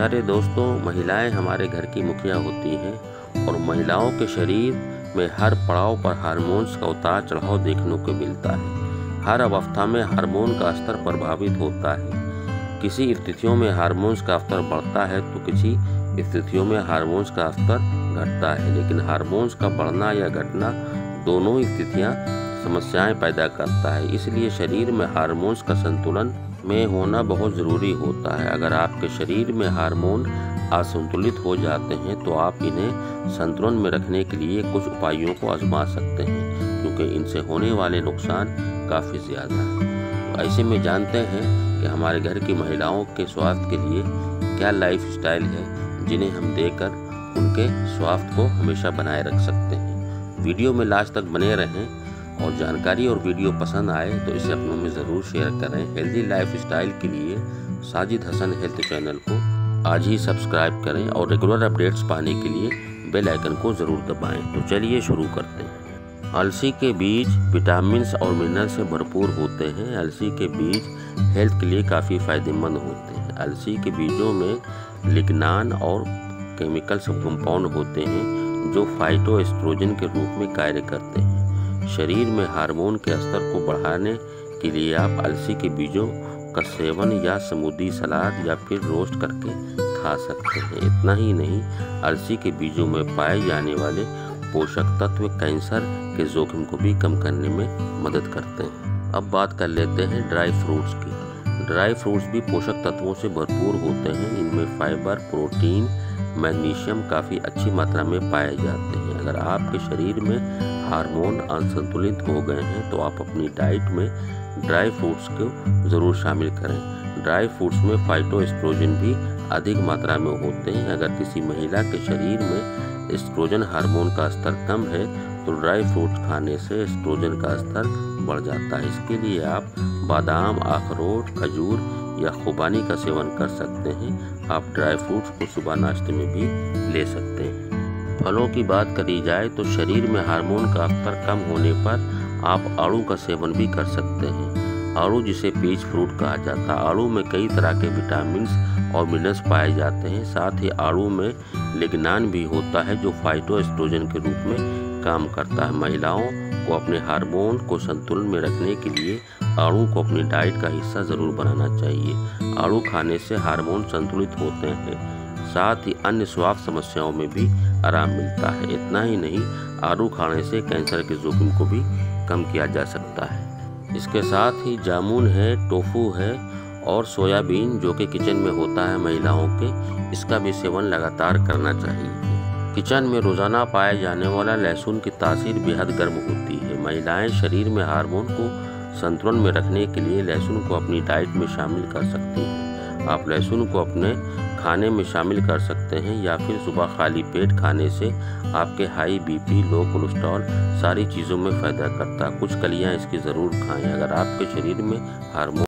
प्यारे दोस्तों, महिलाएँ हमारे घर की मुखिया होती हैं और महिलाओं के शरीर में हर पड़ाव पर हार्मोन्स का उतार चढ़ाव देखने को मिलता है। हर अवस्था में हार्मोन का स्तर प्रभावित होता है। किसी स्थितियों में हार्मोन्स का स्तर बढ़ता है तो किसी स्थितियों में हार्मोन्स का स्तर घटता है। लेकिन हार्मोन्स का बढ़ना या घटना दोनों स्थितियाँ समस्याएँ पैदा करता है, इसलिए शरीर में हार्मोन्स का संतुलन में होना बहुत ज़रूरी होता है। अगर आपके शरीर में हार्मोन असंतुलित हो जाते हैं तो आप इन्हें संतुलन में रखने के लिए कुछ उपायों को आजमा सकते हैं, क्योंकि इनसे होने वाले नुकसान काफ़ी ज़्यादा हैं। तो ऐसे में जानते हैं कि हमारे घर की महिलाओं के स्वास्थ्य के लिए क्या लाइफ स्टाइल है, जिन्हें हम देकर उनके स्वास्थ्य को हमेशा बनाए रख सकते हैं। वीडियो में लास्ट तक बने रहें। और जानकारी और वीडियो पसंद आए तो इसे अपनों में ज़रूर शेयर करें हेल्दी लाइफ स्टाइल के लिए साजिद हसन हेल्थ चैनल को। आज ही सब्सक्राइब करें और रेगुलर अपडेट्स पाने के लिए बेल आइकन को ज़रूर दबाएँ। तो चलिए शुरू करते हैं। अलसी के बीज विटामिन और मिनरल से भरपूर होते हैं। अलसी के बीज हेल्थ के लिए काफ़ी फ़ायदेमंद होते हैं। अलसी के बीजों में लिग्नान और केमिकल्स कंपाउंड होते हैं, जो फाइटोएस्ट्रोजन के रूप में कार्य करते हैं। शरीर में हार्मोन के स्तर को बढ़ाने के लिए आप अलसी के बीजों का सेवन या समुद्री सलाद या फिर रोस्ट करके खा सकते हैं। इतना ही नहीं, अलसी के बीजों में पाए जाने वाले पोषक तत्व कैंसर के जोखिम को भी कम करने में मदद करते हैं। अब बात कर लेते हैं ड्राई फ्रूट्स की। ड्राई फ्रूट्स भी पोषक तत्वों से भरपूर होते हैं। इनमें फाइबर, प्रोटीन, मैग्नीशियम काफ़ी अच्छी मात्रा में पाए जाते हैं अगर आपके शरीर में हार्मोन असंतुलित हो गए हैं तो आप अपनी डाइट में ड्राई फ्रूट्स को ज़रूर शामिल करें। ड्राई फ्रूट्स में फाइटोस्ट्रोजन भी अधिक मात्रा में होते हैं। अगर किसी महिला के शरीर में एस्ट्रोजन हार्मोन का स्तर कम है तो ड्राई फ्रूट खाने से एस्ट्रोजन का स्तर बढ़ जाता है। इसके लिए आप बादाम, अखरोट, खजूर या खुबानी का सेवन कर सकते हैं। आप ड्राई फ्रूट्स को सुबह नाश्ते में भी ले सकते हैं। फलों की बात करी जाए तो शरीर में हार्मोन का स्तर कम होने पर आप आड़ू का सेवन भी कर सकते हैं। आड़ू जिसे पीच फ्रूट कहा जाता है आड़ू में कई तरह के विटामिन और मिनरल्स पाए जाते हैं। साथ ही आड़ू में लिग्नान भी होता है, जो फाइटोएस्ट्रोजन के रूप में काम करता है। महिलाओं को अपने हार्मोन को संतुलन में रखने के लिए आड़ू को अपनी डाइट का हिस्सा ज़रूर बनाना चाहिए। आड़ू खाने से हार्मोन संतुलित होते हैं। साथ ही अन्य स्वास्थ्य समस्याओं में भी आराम मिलता है। इतना ही नहीं आलू खाने से कैंसर के जोखिम को भी कम किया जा सकता है। इसके साथ ही जामुन है, टोफू है और सोयाबीन जो कि किचन में होता है महिलाओं के, इसका भी सेवन लगातार करना चाहिए। किचन में रोज़ाना पाए जाने वाला लहसुन की तासीर बेहद गर्म होती है। महिलाएँ शरीर में हार्मोन को संतुलन में रखने के लिए लहसुन को अपनी डाइट में शामिल कर सकती हैं। आप लहसुन को अपने खाने में शामिल कर सकते हैं या फिर सुबह खाली पेट खाने से आपके हाई बीपी, लो कोलेस्ट्रॉल सारी चीज़ों में फ़ायदा करता कुछ कलियाँ इसकी ज़रूर खाएँ। अगर आपके शरीर में हार्मोन